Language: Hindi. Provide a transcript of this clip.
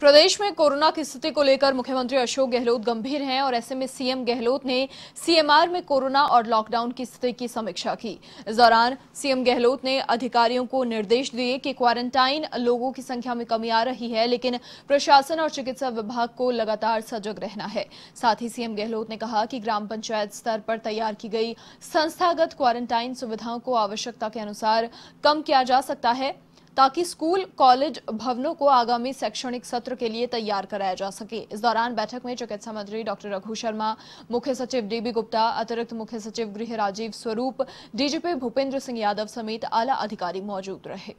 प्रदेश में कोरोना की स्थिति को लेकर मुख्यमंत्री अशोक गहलोत गंभीर हैं और ऐसे में सीएम गहलोत ने सीएमआर में कोरोना और लॉकडाउन की स्थिति की समीक्षा की। इस दौरान सीएम गहलोत ने अधिकारियों को निर्देश दिए कि क्वारंटाइन लोगों की संख्या में कमी आ रही है, लेकिन प्रशासन और चिकित्सा विभाग को लगातार सजग रहना है। साथ ही सीएम गहलोत ने कहा कि ग्राम पंचायत स्तर पर तैयार की गई संस्थागत क्वारंटाइन सुविधाओं को आवश्यकता के अनुसार कम किया जा सकता है। ताकि स्कूल, कॉलेज भवनों को आगामी शैक्षणिक सत्र के लिए तैयार कराया जा सके। इस दौरान बैठक में चिकित्सा मंत्री डॉक्टर रघु शर्मा, मुख्य सचिव डीबी गुप्ता, अतिरिक्त मुख्य सचिव गृह राजीव स्वरूप, डीजीपी भूपेंद्र सिंह यादव समेत आला अधिकारी मौजूद रहे।